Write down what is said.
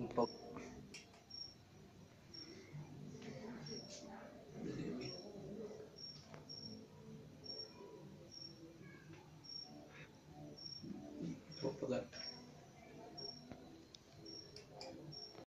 um pouco. Vou pegar.